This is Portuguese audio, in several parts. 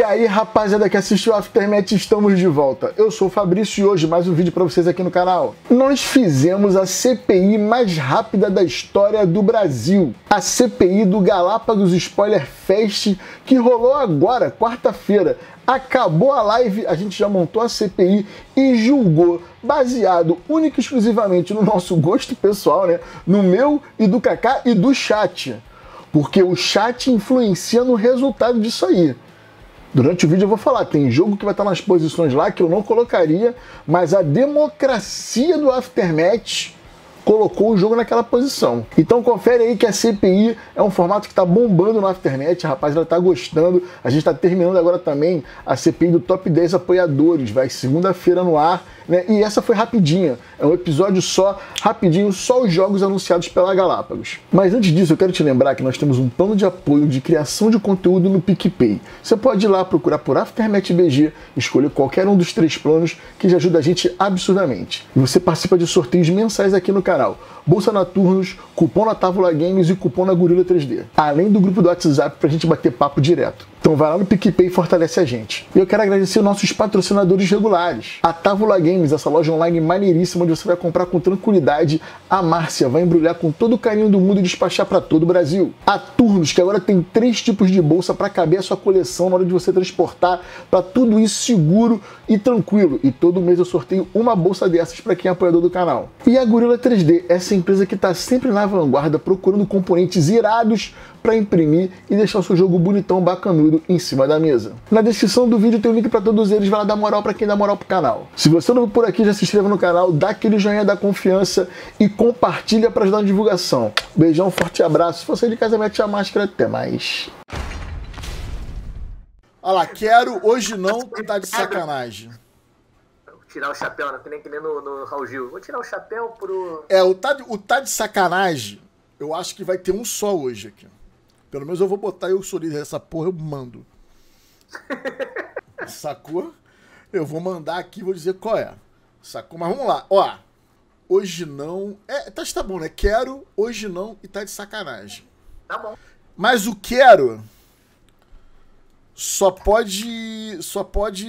E aí, rapaziada que assistiu Aftermath, estamos de volta. Eu sou o Fabrício e hoje mais um vídeo para vocês aqui no canal. Nós fizemos a CPI mais rápida da história do Brasil. A CPI do Galápagos Spoiler Fest, que rolou agora, quarta-feira. Acabou a live, a gente já montou a CPI e julgou, baseado única e exclusivamente no nosso gosto pessoal, né? No meu e do Kaká e do chat. Porque o chat influencia no resultado disso aí. Durante o vídeo eu vou falar, tem jogo que vai estar nas posições lá que eu não colocaria, mas a democracia do Aftermath colocou o jogo naquela posição. Então confere aí que a CPI é um formato que está bombando no Aftermath, a rapaziada tá gostando. A gente está terminando agora também a CPI do Top 10 apoiadores, vai segunda-feira no ar, né? E essa foi rapidinha, é um episódio só, rapidinho, só os jogos anunciados pela Galápagos. Mas antes disso, eu quero te lembrar que nós temos um plano de apoio de criação de conteúdo no PicPay. Você pode ir lá procurar por Aftermath BG, escolher qualquer um dos três planos que já ajuda a gente absurdamente. E você participa de sorteios mensais aqui no canal. Bolsa Naturnos, cupom na Távola Games e cupom na Gorila 3D. Além do grupo do WhatsApp pra gente bater papo direto. Então vai lá no PicPay e fortalece a gente. E eu quero agradecer nossos patrocinadores regulares. A Távola Games, essa loja online maneiríssima onde você vai comprar com tranquilidade. A Márcia vai embrulhar com todo o carinho do mundo e despachar para todo o Brasil. A Turnos, que agora tem três tipos de bolsa para caber a sua coleção na hora de você transportar, para tudo isso seguro e tranquilo. E todo mês eu sorteio uma bolsa dessas para quem é apoiador do canal. E a Gorilla 3D, essa empresa que está sempre na vanguarda procurando componentes irados para imprimir e deixar o seu jogo bonitão, bacanudo em cima da mesa. Na descrição do vídeo tem o um link para todos eles, vai lá dar moral para quem dá moral pro canal. Se você não for por aqui, já se inscreva no canal, dá aquele joinha da confiança e compartilha para ajudar na divulgação. Beijão, forte abraço. Se você é de casa, mete a máscara, até mais. Olha lá, quero, hoje não, tá de sacanagem tirar o chapéu, não tem nem que nem no, no Raul Gil. Vou tirar o chapéu pro. É, o tá, de, o tá de sacanagem, eu acho que vai ter um só hoje aqui. Pelo menos eu vou botar eu sou líder dessa porra, eu mando. Sacou? Eu vou mandar aqui vou dizer qual é. Sacou? Mas vamos lá. Ó. Hoje não. É, tá, tá bom, né? Quero, hoje não e tá de sacanagem. Tá bom. Mas o quero só pode. Só pode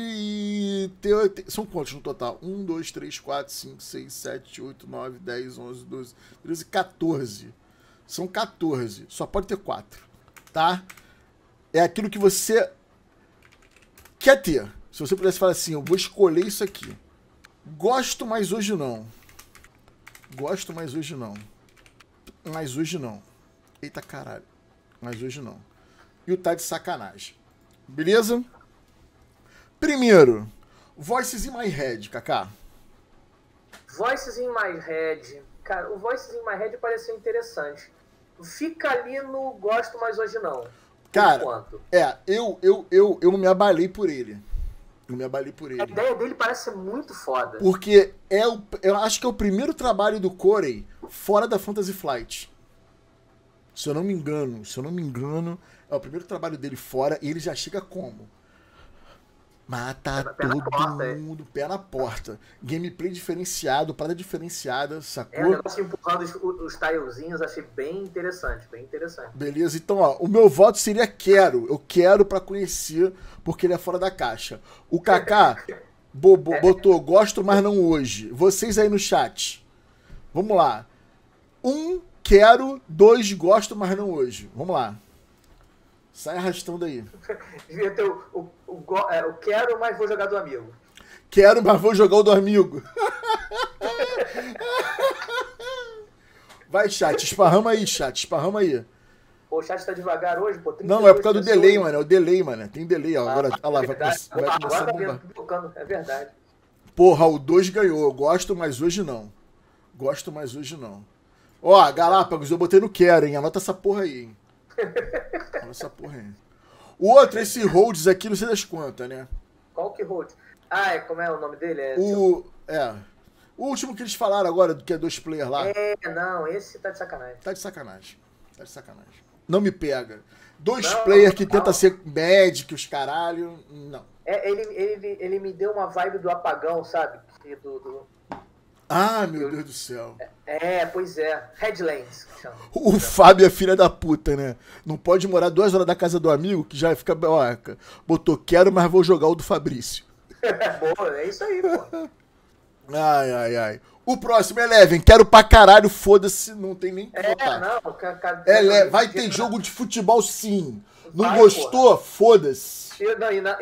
ter. São quantos no total? 1, 2, 3, 4, 5, 6, 7, 8, 9, 10, 11, 12, 13, 14. São 14. Só pode ter 4 tá? É aquilo que você quer ter. Se você pudesse falar assim, eu vou escolher isso aqui. Gosto, mas hoje não. Gosto, mas hoje não. Mas hoje não. Eita caralho. Mas hoje não. E o tá de sacanagem. Beleza? Primeiro, Voices in My Head, Kaká. Voices in My Head. Cara, o Voices in My Head pareceu interessante fica ali no gosto, mas hoje não. Cara, é, eu, eu, eu, eu me abalei por ele. Eu me abalei por ele. A ideia dele parece muito foda. Porque é o, eu acho que é o primeiro trabalho do Corey fora da Fantasy Flight. Se eu não me engano, se eu não me engano, é o primeiro trabalho dele fora e ele já chega como? Mata pé todo porta, é. mundo, é. pé na porta. Gameplay diferenciado, parada diferenciada, sacou? É, o negócio empurrando os, os tilezinhos, achei bem interessante, bem interessante. Beleza, então, ó, o meu voto seria quero. Eu quero para conhecer, porque ele é fora da caixa. O Kaká bo, é. botou gosto, mas não hoje. Vocês aí no chat. Vamos lá. Um, quero. Dois, gosto, mas não hoje. Vamos lá. Sai arrastando aí. Devia ter o, o, o, é, o, quero, mas vou jogar do amigo. Quero, mas vou jogar o do amigo. Vai, chat, esparrama aí, chat, esparrama aí. O chat tá devagar hoje, pô. Não, é por causa do delay, mano. É o delay, mano. Tem delay, ó. Agora, ah, lá, vai, começar, vai começar Agora a bombar. Tá tocando, é verdade. Porra, o 2 ganhou. Eu gosto, mas hoje não. Gosto, mas hoje não. Ó, Galápagos, eu botei no quero, hein? Anota essa porra aí, hein? Olha essa porra aí. O outro, esse Rhodes aqui, não sei das quantas, né? Qual que Rhodes? Ah, é, como é o nome dele? É, o, é. O último que eles falaram agora, que é dois players lá. É, não, esse tá de sacanagem. Tá de sacanagem. Tá de sacanagem. Não me pega. Dois não, players que tenta ser médico, os caralho. Não. É, ele, ele, ele me deu uma vibe do apagão, sabe? Do, do... Ah, meu Deus do céu. É, pois é. Headlands. O Fábio é filha da puta, né? Não pode morar duas horas da casa do amigo, que já fica. Ó, botou quero, mas vou jogar o do Fabrício. Boa, é isso aí, pô. Ai, ai, ai. O próximo é Eleven. Quero pra caralho, foda-se, não tem nem É, não. ca- ca- Ele... Vai ter jogo de futebol sim. Não Vai, gostou? Foda-se.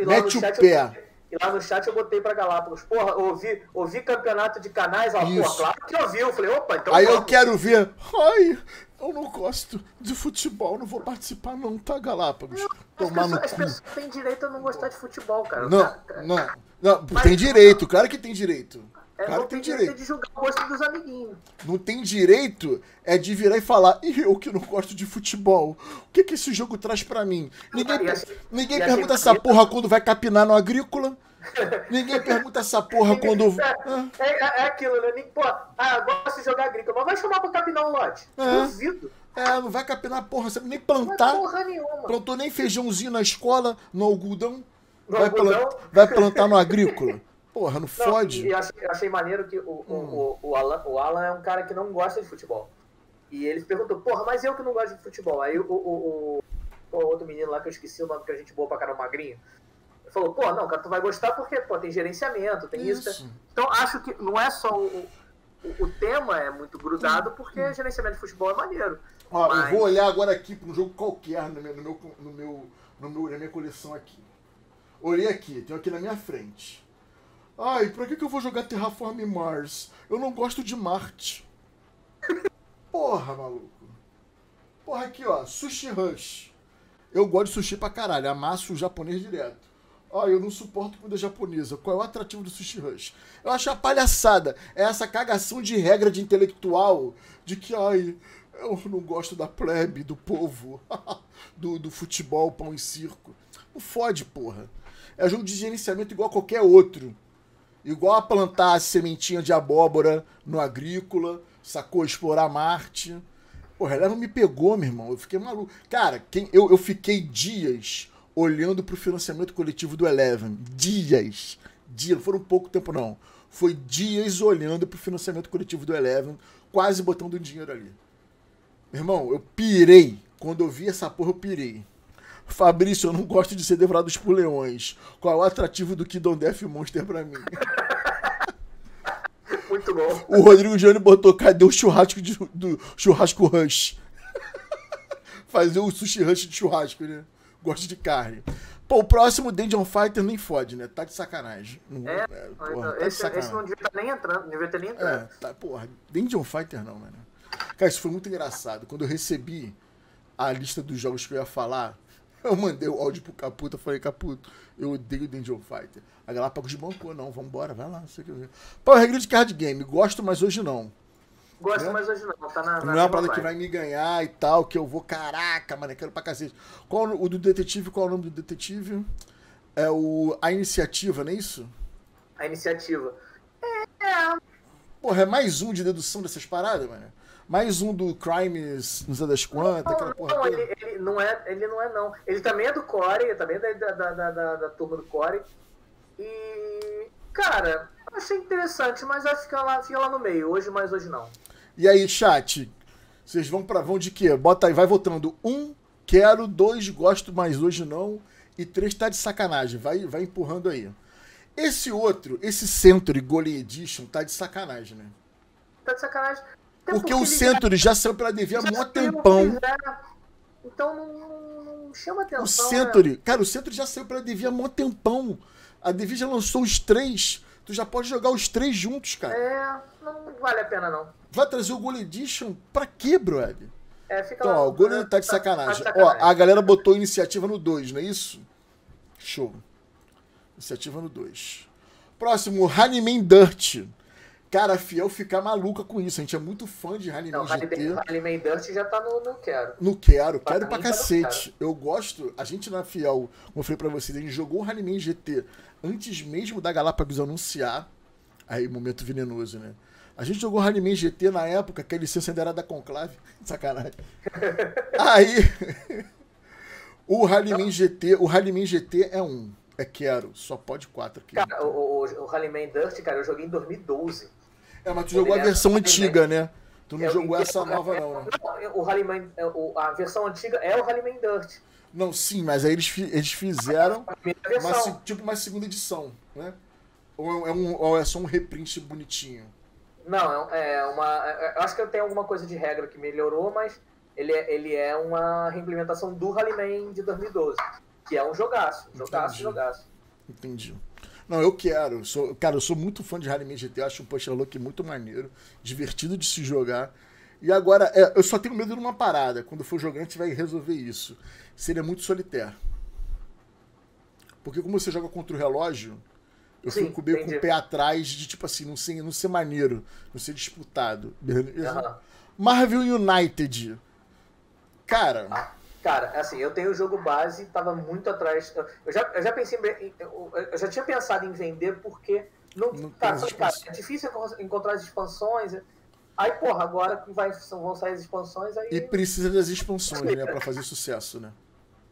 Mete o pé. Eu e lá no chat eu botei pra Galápagos. Porra, ouvi, ouvi campeonato de canais. Ó, Isso. pô, claro que ouviu. Eu falei, opa, então Aí eu quero ver. Ai, eu não gosto de futebol, não vou participar não, tá, Galápagos? As Tomar no pessoas, as cu. pessoas têm direito a não gostar de futebol, cara. Não, Cara, não, não. Mas- Tem direito, claro que tem direito. É, Claro que tem direito. de julgar o gosto dos amiguinhos. Não tem direito é de virar e falar, e eu que não gosto de futebol, o que que esse jogo traz pra mim? Ninguém, achei- ninguém e pergunta achei essa porra quando vai capinar no agrícola. Ninguém pergunta essa porra quando. É, é, é aquilo, né? Nem- Pô, ah, gosto de jogar agrícola, mas vai chamar pra capinar um lote. É. Duvido. É, não vai capinar porra, nem Não é plantar. porra nenhuma. Plantou nem feijãozinho na escola, no algodão. No vai, algodão? plan- vai plantar no agrícola. Porra, não Não, fode. E eu achei, eu achei maneiro que o, o, o, o, Alan, o Alan é um cara que não gosta de futebol. E ele perguntou, porra, mas eu que não gosto de futebol. Aí o, o, o, o outro menino lá que eu esqueci o nome, que a gente boa pra caramba, magrinho, falou, pô, não, cara, tu vai gostar porque pô, tem gerenciamento, tem isso. Isso. tem- Então acho que não é só o, o, o tema é muito grudado, porque gerenciamento de futebol é maneiro. Ó, eu Mas- vou olhar agora aqui para um jogo qualquer no meu, no meu, no meu, no meu- na minha coleção aqui. Olhei aqui, tenho aqui na minha frente. Ai, pra que, que eu vou jogar Terraform Mars? Eu não gosto de Marte. Porra, maluco. Porra, aqui, ó, Sushi Rush. Eu gosto de sushi pra caralho, amasso o japonês direto. Ó, eu não suporto comida japonesa. Qual é o atrativo do Sushi Rush? Eu acho a palhaçada. É essa cagação de regra de intelectual de que, ai, eu não gosto da plebe, do povo, do, do futebol, pão e circo. Não fode, porra. É jogo de gerenciamento igual a qualquer outro. Igual a plantar a sementinha de abóbora no agrícola, sacou? Explorar Marte. Porra, ela não me pegou, meu irmão. Eu fiquei maluco. Cara, quem, eu, eu fiquei dias olhando pro financiamento coletivo do Eleven. Dias. Dias. Não foram pouco tempo, não. Foi dias olhando pro financiamento coletivo do Eleven, quase botando dinheiro ali. Meu irmão, eu pirei. Quando eu vi essa porra, eu pirei. Fabrício, eu não gosto de ser devorados por leões. Qual é o atrativo do Kidon Death Monster pra mim? Muito bom. O Rodrigo Jânio botou, cadê o churrasco de- do churrasco rush? Fazer o sushi rush de churrasco, né? Gosto de carne. Pô, o próximo Dungeon Fighter nem fode, né? Tá de sacanagem. Não- É, porra, tá de esse, esse sacanagem. não devia estar nem entrando, não devia ter nem É, entrando. tá, porra. Dungeon Fighter não, mano. Cara, isso foi muito engraçado. Quando eu recebi a lista dos jogos que eu ia falar, eu mandei o áudio pro Caputo. Eu falei, Caputo, eu odeio Dungeon Fighter. A Galápagos bancou, não, vambora, vai lá, não sei o que. Pô, regra de card game, gosto, mas hoje não. Gosto, É? mas hoje não. Tá na, na Não é uma parada que vai me ganhar e tal, que eu vou, caraca, mano, quero pra cacete. Qual o do detetive? Qual é o nome do detetive? É o A Iniciativa, não é isso? A iniciativa. Porra, é mais um de dedução dessas paradas, mano. Mais um do Crimes, não sei das quantas, aquela porra não, ele, ele não é, ele não é não. Ele também é do Core, ele também é da, da, da, da, da turma do Core. E, cara, achei interessante, mas acho que lá, fica lá no meio. Hoje, mas hoje não. E aí, chat? Vocês vão pra vão de quê? Bota aí, vai votando. Um, quero. Dois, gosto, mas hoje não. E três, tá de sacanagem. Vai, vai empurrando aí. Esse outro, esse Century Goalie Edition, tá de sacanagem, né? Tá de sacanagem. Até Porque o Century já saiu pela DV há já- mó já tempão. é. Então não, não- não chama atenção. O né? Century, cara, o Century já saiu pela DV há mó tempão. A DV já lançou os três. Tu já pode jogar os três juntos, cara. É, não vale a pena não. Vai trazer o Goal Edition pra quê, brother? É, fica Então, lá. ó, o Golem tá de tá sacanagem. de Ó, sacanagem. a galera botou iniciativa no 2, não é isso? Show. Iniciativa no 2. Próximo, Honeyman Dirt. Cara, a Fiel fica maluca com isso. A gente é muito fã de Honeyman Não, GT. Honeyman Dirt já tá no, no quero. Não quero, Pra quero pra tá no cacete. Eu gosto. A gente na Fiel, como eu falei pra vocês, a gente jogou o Honeyman GT antes mesmo da Galápagos anunciar. Aí, momento venenoso, né? A gente jogou Honeyman GT na época que a licença ainda era da Conclave. Sacanagem. Aí. o Honeyman GT. O Honeyman GT é um. É quero. Só pode quatro aqui. Cara, o, o, o Honeyman Dirt, cara, eu joguei em 2012. É, mas tu jogou a versão antiga, né? Tu não Eu- jogou eu- essa nova, não, né? Não, o Rallyman, é, a versão antiga é o Rallyman Dirt. Não, sim, mas aí eles, eles fizeram uma, tipo uma segunda edição, né? Ou é, um, ou é só um reprint bonitinho? Não, é é uma. é- Eu acho que tem alguma coisa de regra que melhorou, mas ele é, ele é uma reimplementação do Rallyman de 2012. Que é um jogaço. Jogaço, Entendi. jogaço. Entendi. Não, eu quero. Sou, cara, eu sou muito fã de Rallyman GT. Eu acho o Punch Look muito maneiro, divertido de se jogar. E agora, é, eu só tenho medo de uma parada. Quando for jogar, a gente vai resolver isso. Seria muito solitário. Porque como você joga contra o relógio, eu Sim, fico meio com o pé atrás de, tipo assim, não ser, não ser maneiro, não ser disputado. Aham. Marvel United. Cara, Cara, assim, eu tenho o jogo base, tava muito atrás. Eu já, eu já pensei em. Eu, já tinha pensado em vender porque. Não, Não cara, tem as falei, cara, é difícil encon- encontrar as expansões. Aí, porra, agora que vai, vão sair as expansões, aí. e precisa das expansões, né? Pra fazer sucesso, né?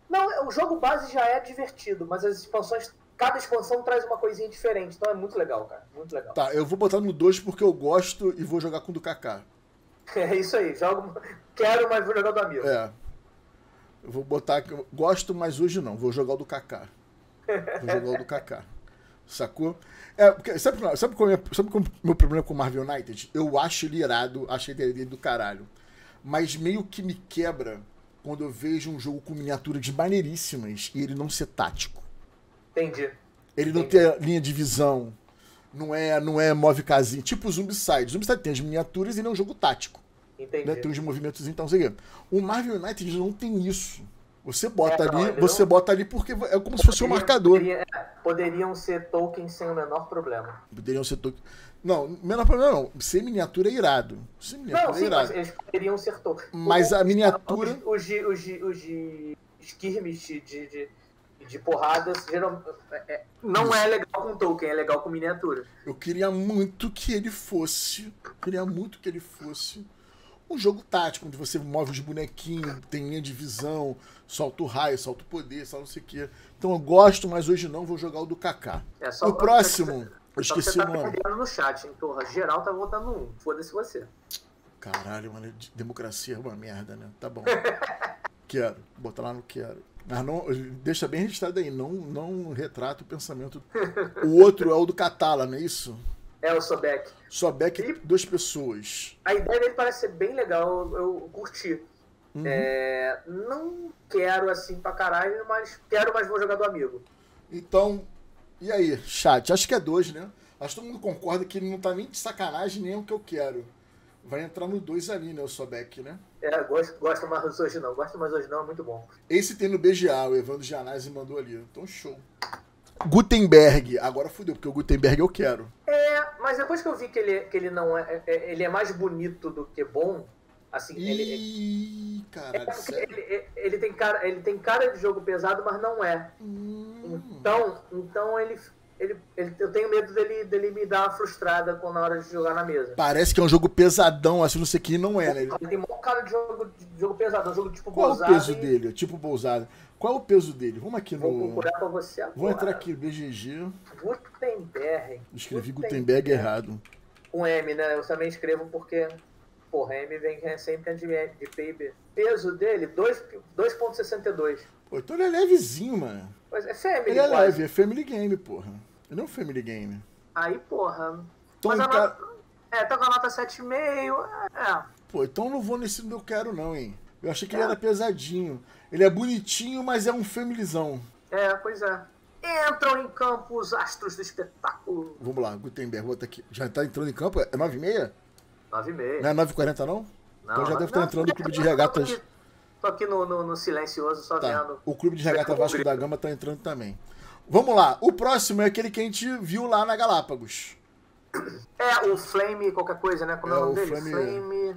Não, o jogo base já é divertido, mas as expansões. Cada expansão traz uma coisinha diferente. Então é muito legal, cara. Muito legal. Tá, eu vou botar no 2 porque eu gosto e vou jogar com o do Kaká. É isso aí. Jogo. Quero, mas vou jogar do amigo. É. Eu vou botar. que eu Gosto, mas hoje não. Vou jogar o do Kaká. Vou jogar o do Kaká. Sacou? É, porque, sabe, sabe qual é sabe qual é o meu problema com o Marvel United? Eu acho ele irado, acho dele do caralho. Mas meio que me quebra quando eu vejo um jogo com miniaturas maneiríssimas e ele não ser tático. Entendi. Ele não Entendi. tem linha de visão. Não é, não é move casinha. Tipo o Zombicide. O Zombicide tem as miniaturas e ele é um jogo tático. Entendi. né? Tem uns movimentos então, sei. O Marvel United não tem isso. Você bota É, não, ali, ele você não- bota ali porque é como se fosse um marcador. poderia- é, poderiam ser tokens sem o menor problema. Poderiam ser to... Não, menor problema não. Ser miniatura é irado. Ser miniatura Não, é sim, mas irado. eles poderiam ser tokens. Mas a miniatura- Os, de, os de, os de skirmish, de, de, de, de porradas, geral, é- é- não é legal com token, é legal com miniatura. Eu queria muito que ele fosse. Queria muito que ele fosse um jogo tático, onde você move os bonequinhos, tem linha de visão, solta o raio, solta o poder, só não sei o quê. Então eu gosto, mas hoje não vou jogar o do Kaká. É só O próximo, eu Só que esqueci você o tá nome. perdendo no chat, hein, porra. Geral tá votando um. Foda-se você. Caralho, mano, de- democracia é uma merda, né? Tá bom. quero, botar lá no quero. Mas não, deixa bem registrado aí, não, não retrata o pensamento. O outro é o do Catala, não é isso? É o Sobek. Só back duas pessoas. A ideia dele parece ser bem legal, eu, curti. Uhum. É, não quero assim pra caralho, mas quero, mas vou jogar do amigo. Então, e aí, chat? Acho que é dois, né? Acho que todo mundo concorda que ele não tá nem de sacanagem, nem o que eu quero. Vai entrar no dois ali, né, o Sobek, né? É, gosto, gosto mais hoje não. Gosto mais hoje não, é muito bom. Esse tem no BGA, o Evandro Gianazzi mandou ali. Então, show. Gutenberg. Agora fudeu, porque o Gutenberg eu quero. É, mas depois que eu vi que ele, que ele não é, é- Ele é mais bonito do que bom, assim, ele. Ih, É caralho, ele, ele- ele tem cara, ele tem cara de jogo pesado, mas não é. Hum. Então, então ele, ele, ele- eu tenho medo dele, dele me dar uma frustrada quando na hora de jogar na mesa. Parece que é um jogo pesadão, assim, não sei o que, não é, né? Ele- tem maior cara de jogo, de jogo pesado, é um jogo tipo Qual é o peso e dele? Tipo Bolsado. Qual é o peso dele? Vamos aqui Vou no. procurar pra você agora. Vou entrar aqui, BGG. Gutenberg. Escrevi Gutenberg. Gutenberg errado. Com M, né? Eu também escrevo porque, porra, M vem sempre de, de PIB. Peso dele, dois- 2.62. Pô, então ele é levezinho, mano. Mas é family, Ele é quase. leve, é Family Game, porra. Ele é um Family Game. Aí, porra... Então, mas a cara- nota, é, tá com a nota 7,5, é... Pô, então eu não vou nesse eu quero, não, hein? Eu achei que ele era pesadinho. Ele é bonitinho, mas é um familyzão. É, pois é. Entram em campo os astros do espetáculo. Vamos lá, Gutenberg, bota aqui. Já tá entrando em campo? É 9h30? 9,5. Não é 9h40, não? então já deve estar não, entrando no clube de eu tô regatas. Tô aqui no, no, no silencioso, só Tá. vendo. O clube de regata Vasco da Gama tá entrando também. Vamos lá. O próximo é aquele que a gente viu lá na Galápagos. É, o Flame, qualquer coisa, né? Como é, É, o nome dele? Flame- Flame...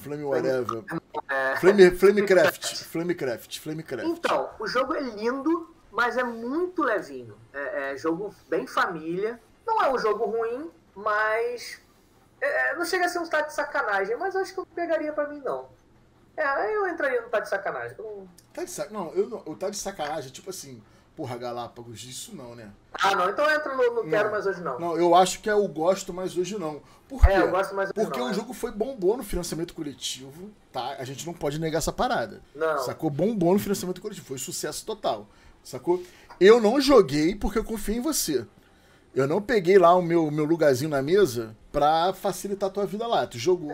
Flame whatever. É... Flame, Flamecraft. Flamecraft. Flamecraft. Então, o jogo é lindo, mas é muito levinho. É, é jogo bem família. Não é um jogo ruim, mas. é, não chega a ser um tá de sacanagem, mas acho que eu pegaria pra mim, não. É, eu entraria no tá de sacanagem. Não- Tá de sac... Não, eu não... o tá de sacanagem, tipo assim, Porra, Galápagos, isso não, né? Ah, não, então entra no, no Quero Mais Hoje Não. Não, eu acho que é o Gosto Mais Hoje Não. Por quê? É, eu gosto mais hoje Porque não, o é. jogo foi bombou no financiamento coletivo, tá? A gente não pode negar essa parada. Não. Sacou? Bombou no financiamento coletivo. Foi sucesso total. Sacou? Eu não joguei porque eu confio em você. Eu não peguei lá o meu, meu lugarzinho na mesa pra facilitar a tua vida lá. Tu jogou.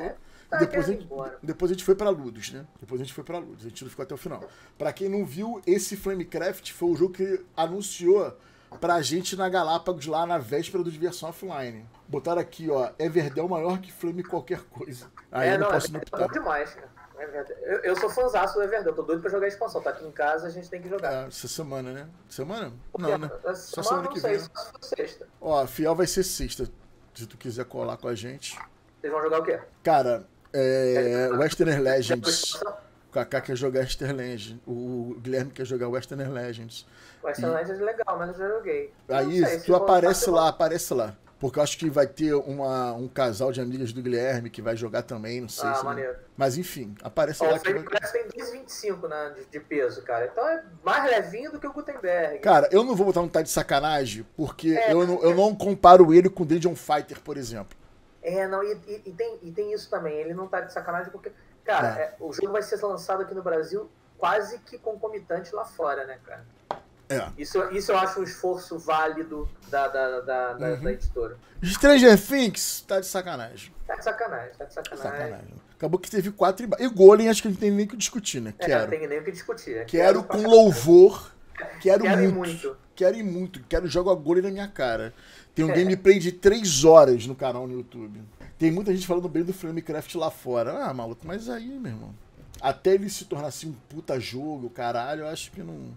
Tá depois, a gente, depois a gente foi pra Ludus, né? Depois a gente foi pra Ludus. A gente não ficou até o final. Pra quem não viu, esse Flamecraft foi o jogo que anunciou pra gente na Galápagos lá na véspera do Diversão Offline. Botaram aqui, ó, Everdell maior que Flame qualquer coisa. Aí é, eu não, não, posso é, não é botar. bom demais, cara. É verdade. Eu, eu sou fãzaço do Everdell, tô doido pra jogar a expansão. Tá aqui em casa, a gente tem que jogar. É, essa semana, né? Semana? Não, né? Essa Só semana, semana não que sei, vem. só se for sexta. Ó, Fiel vai ser sexta. Se tu quiser colar com a gente. Vocês vão jogar o quê? Cara, é. Westerner Depois Legends. O Kaká quer jogar Western Legends. O Guilherme quer jogar Westerner Legends. O Western Legends é legal, mas eu já joguei. Aí não sei, se tu aparece lá, aparece lá. Porque eu acho que vai ter uma, um casal de amigas do Guilherme que vai jogar também, não sei Ah, se. maneiro. Mas enfim, aparece Ó, lá o que vai... Tem 2,25 né, de, de peso, cara. Então é mais levinho do que o Gutenberg. Cara, eu não vou botar um tá de sacanagem, porque É. eu, não, eu não comparo ele com Dungeon Fighter, por exemplo. É, não, e, e- e tem, e tem isso também. Ele não tá de sacanagem porque, cara, É. é, o jogo vai ser lançado aqui no Brasil quase que concomitante lá fora, né, cara? É. Isso, isso eu acho um esforço válido da, da, da, da- Uhum. da editora. Stranger Things, tá de sacanagem. Tá de sacanagem, tá de sacanagem. Sacanagem. Acabou que teve quatro. E Golem, acho que a gente tem nem que discutir, né? É, Quero. não tem nem o que discutir. é. Quero pra com louvor. Quero, Quero muito. muito. Quero e muito. Quero jogar Golem na minha cara. Tem um É. gameplay de três horas no canal no YouTube. Tem muita gente falando bem do Flamecraft lá fora. Ah, maluco, mas aí, meu irmão. Até ele se tornar assim um puta jogo, caralho, eu acho que não.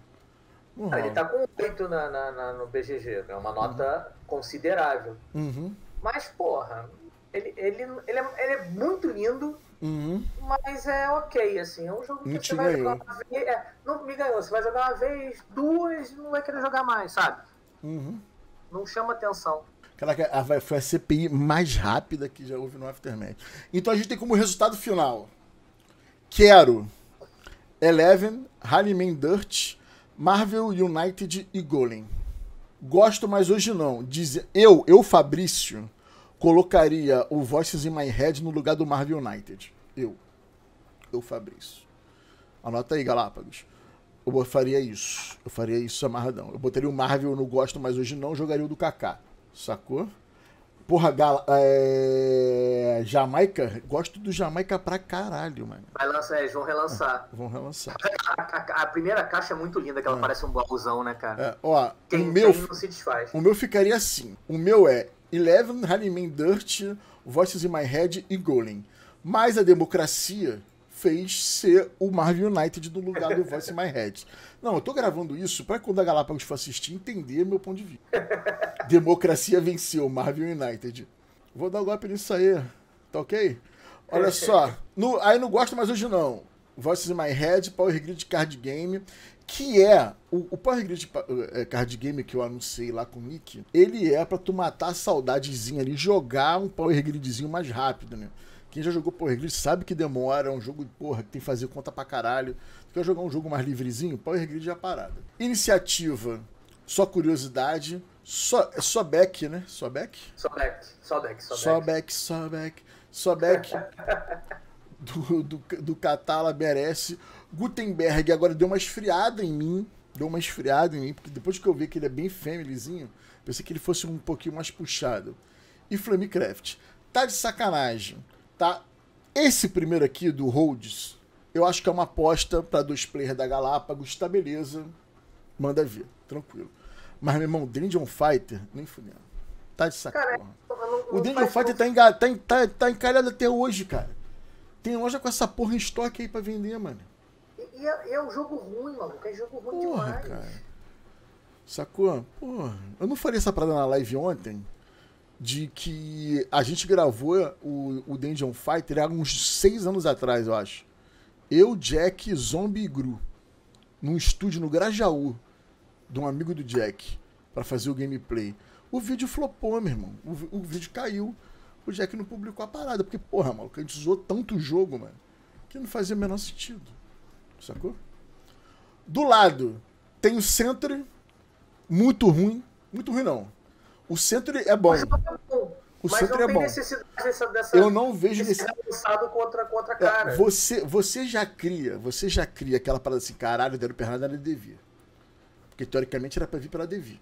Não Ele rola. tá com 8 na, na- na- no BGG, é uma nota considerável. Uhum. Mas, porra, ele, ele, ele, é, ele é muito lindo, Uhum. mas é ok, assim. É um jogo que Não você vai ganhou. jogar uma vez. É, não me ganhou, você vai jogar uma vez, duas, não vai querer jogar mais, sabe? Uhum. Não chama atenção. Caraca, a- foi a CPI mais rápida que já houve no Aftermath. Então a gente tem como resultado final: Quero, Eleven, Honeyman Dirt, Marvel United e Golem. Gosto, mas hoje não. Diz, eu, eu, Fabrício, colocaria o Voices in My Head no lugar do Marvel United. Eu. Eu, Fabrício. Anota aí, Galápagos. Eu faria isso. Eu faria isso amarradão. Eu botaria o Marvel no gosto, mas hoje não jogaria o do Kaká. Sacou? Porra, Gala, é... Jamaica. Gosto do Jamaica pra caralho, mano. Vai lançar, eles vão relançar. Vão relançar. A, a- a primeira caixa é muito linda, que ela parece um baúzão, né, cara? É, ó, Quem o meu, não se desfaz. o meu ficaria assim. O meu é Eleven, Honeyman Dirt, Voices in My Head e Golem. Mas a democracia fez ser o Marvel United no lugar do Voice in My Head. Não, eu tô gravando isso pra quando a Galápagos for assistir entender meu ponto de vista. Democracia venceu, Marvel United. Vou dar um golpe nisso aí, tá ok? Olha só, no, aí não gosto mais hoje não. Voices in My Head, Power Grid Card Game, que é o, o Power Grid pa- eh, Card Game que eu anunciei lá com o Nick, ele é pra tu matar a saudadezinha ali, jogar um Power Gridzinho mais rápido, né? Quem já jogou Power Grid sabe que demora, é um jogo, porra, que tem que fazer conta pra caralho. Tu quer jogar um jogo mais livrezinho? Power Grid é a parada. Iniciativa, só curiosidade, só, é só back, né? Só back? Só deck, só deck, só Só deck. back, só back, só back. Do, do, do Catala merece. Gutenberg agora deu uma esfriada em mim. Deu uma esfriada em mim, porque depois que eu vi que ele é bem familyzinho, pensei que ele fosse um pouquinho mais puxado. E Flamecraft. Tá de sacanagem. Tá. Esse primeiro aqui do Rhodes, eu acho que é uma aposta para dois players da Galápagos. Tá beleza. Manda ver, tranquilo. Mas, meu irmão, Dungeon Fighter, nem fudendo. Tá de sacanagem. O Dungeon Fighter tá, enga... tá, tá, tá encalhado até hoje, cara. Tem loja com essa porra em estoque aí pra vender, mano. E, e é, é um jogo ruim, maluco. É jogo ruim Porra, demais. cara. Sacou? Porra. Eu não faria essa parada na live ontem de que a gente gravou o, o Dungeon Fighter há uns seis anos atrás, eu acho. Eu, Jack, Zombie e Gru. Num estúdio no Grajaú. De um amigo do Jack. Pra fazer o gameplay. O vídeo flopou, meu irmão. O, o vídeo caiu. O Jack não publicou a parada. Porque, porra, maluco, a gente usou tanto jogo, mano. Que não fazia o menor sentido. Sacou? Do lado, tem o Sentry, muito ruim. Muito ruim, não. O centro é bom. Mas não é bom. O Mas não é tem bom. necessidade dessa, dessa, Eu não vejo desse nesse. avançado contra, contra É, cara. você, você já cria, você já cria aquela parada assim, caralho, deram Pernada era Devi. Porque teoricamente era pra vir pela Devi.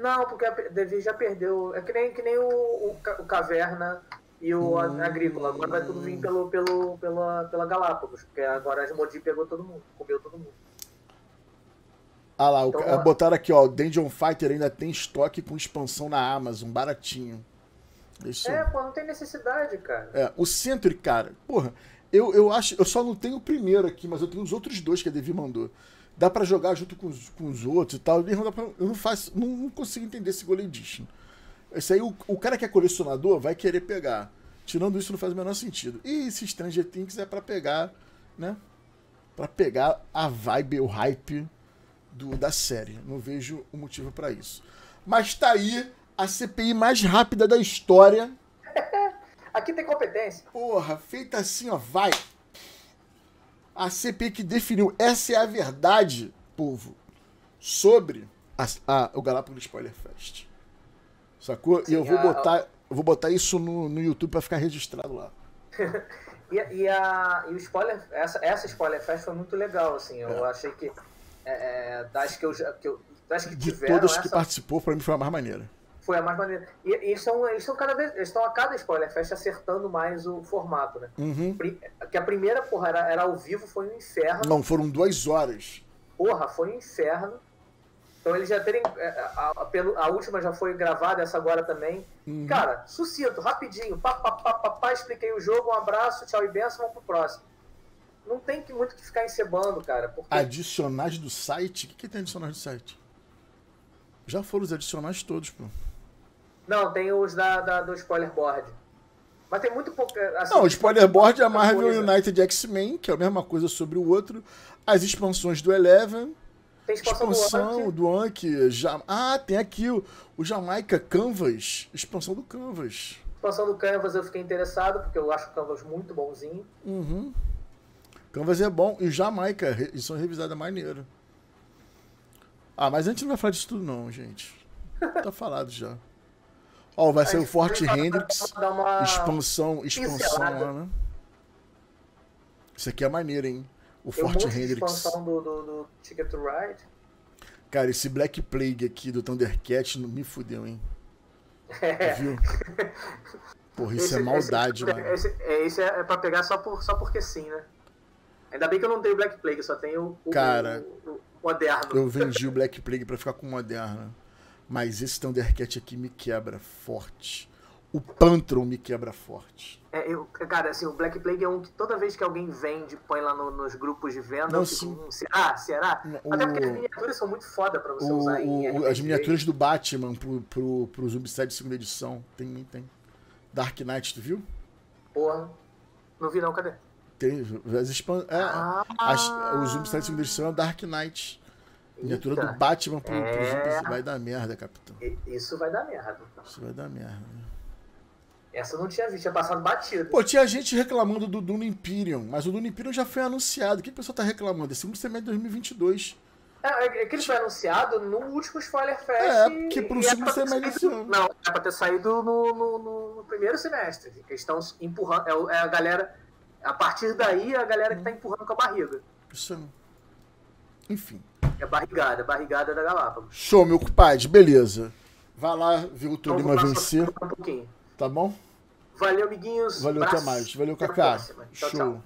Não, porque a Devi já perdeu. É que nem, que nem o, o, o Caverna e o Hum. Agrícola. Agora vai tudo vir pelo, pelo, pela, pela Galápagos. Porque agora a Asmodi pegou todo mundo, comeu todo mundo. Ah lá, Então, botaram aqui, ó, o Dungeon Fighter ainda tem estoque com expansão na Amazon, baratinho. Isso. É, pô, não tem necessidade, cara. É, o Century, cara, porra, eu, eu acho, eu só não tenho o primeiro aqui, mas eu tenho os outros dois que a Devi mandou. Dá pra jogar junto com os, com os outros e tal. eu não faço, não, não consigo entender esse Gold Edition. Esse aí, o, o cara que é colecionador vai querer pegar. Tirando isso, não faz o menor sentido. E esse Stranger Things é pra pegar, né? Pra pegar a vibe, o hype do, da série. Não vejo o motivo pra isso. Mas tá aí a CPI mais rápida da história. Aqui tem competência. Porra, feita assim, ó, vai. A CPI que definiu, essa é a verdade, povo, sobre a- a- o Galápagos Spoiler Fest. Sacou? Sim, e eu vou a- botar, eu vou botar isso no, no YouTube pra ficar registrado lá. E, e, a, e o spoiler, essa, essa spoiler fest foi muito legal, assim. Eu É. achei que é, é, das que eu. Que eu, das que De tiveram, todas que essa participou, pra mim foi a mais maneira. Foi a mais maneira. E, e eles estão eles estão cada vez. Estão a cada spoiler fest acertando mais o formato, né? Uhum. Que a primeira, porra, era, era ao vivo, foi um inferno. Não, foram duas horas. Porra, foi um inferno. Então eles já terem. é, A, a, pelo- a última já foi gravada, essa agora também. Uhum. Cara, sucinto, rapidinho. Pá, pá, pá, pá, pá, expliquei o jogo, um abraço, tchau e benção, vamos pro próximo. Não tem que muito que ficar encebando, cara. Porque Adicionais do site? O que, que tem adicionais do site? Já foram os adicionais todos, pô. Não, tem os da, da- do spoiler board. Mas tem muito pouco. Assim, Não, o spoiler board é a Marvel coisa. United X-Men, que é a mesma coisa sobre o outro. As expansões do Eleven. Tem expansão, Expansão do Anki. Ja... Ah, tem aqui o, o Jamaica Canvas. Expansão do Canvas. expansão do Canvas eu fiquei interessado, porque eu acho o Canvas muito bonzinho. Uhum. Canvas é bom. E o Jamaica, edição revisada maneiro. Ah, mas a gente não vai falar disso tudo não, gente. Tá falado já. Ó, vai ser o Fort Hendrix. Expansão, expansão lá, né? Isso aqui é maneiro, hein? O Fort Hendrix. expansão do, do, do Ticket to Ride. Cara, esse Black Plague aqui do Thundercat não me fudeu, hein? Viu? Porra, isso é Esse- maldade, esse, mano. Esse, é, esse é, é pra pegar só, por, só porque sim, né? Ainda bem que eu não tenho Black Plague, eu só tenho o, Cara, o, o moderno. Eu vendi o Black Plague pra ficar com o Moderna. Mas esse Thundercat aqui me quebra forte. O Pantron me quebra forte. É, eu, cara, assim, o Black Plague é um que toda vez que alguém vende, põe lá no- nos grupos de venda, Não, eu fico, hum, será? Será? O- Até porque as miniaturas são muito foda pra você O- usar em o- as miniaturas do Batman pro, pro, pro Zombicide segunda edição. Tem, tem. Dark Knight, tu viu? Porra. Não vi não, cadê? Tem. As expan... é, Ah. as, o Zombicide segunda edição é o Dark Knight. Miniatura Eita. do Batman pro, pro É. Zombicide. Vai dar merda, capitão. Isso vai dar merda. Isso vai dar merda. Essa eu não tinha visto, tinha passado batido. Pô, tinha gente reclamando do Dune Imperium, mas o Dune Imperium já foi anunciado. O que o pessoal tá reclamando? É segundo semestre de 2022. É, é que ele foi anunciado no último Spoiler Fest. É, porque pro era segundo semestre saído- desse ano. Não, é pra ter saído no, no, no- primeiro semestre. Que eles estão empurrando. É, é a galera. A partir daí, é a galera que tá empurrando com a barriga. Isso. Enfim. É barrigada, barrigada da Galápagos. Show, meu compadre. Beleza. Vai lá ver o Então, Tolima vou vencer, Um pouquinho. tá bom? Valeu, amiguinhos. Valeu, Abraço. até mais. Valeu. Tchau, Show. tchau.